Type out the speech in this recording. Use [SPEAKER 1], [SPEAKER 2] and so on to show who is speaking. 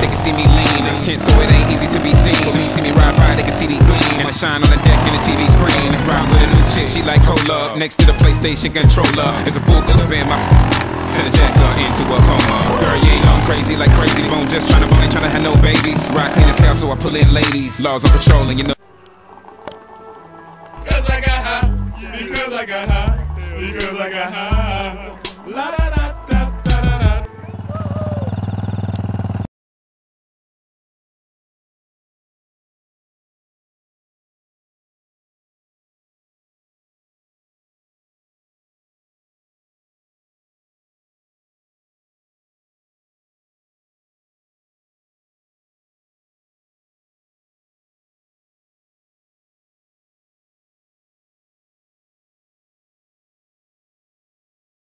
[SPEAKER 1] They can see me lean. Tense, so it ain't easy to be seen. When you see me ride by, they can see the gleam. And I shine on the deck in the TV screen. Ride with a new chick, she like cola. Next to the PlayStation controller. There's a bull clip in my. Send a jacker into a coma. Girl, you ain't going crazy like Krayzie Bone. Just tryna bone, ain't tryna have no babies. Ride clean as hell, so I pull in ladies. Laws on patrolling, you know.
[SPEAKER 2] Cause I got high, because I got high, because I got high. La da da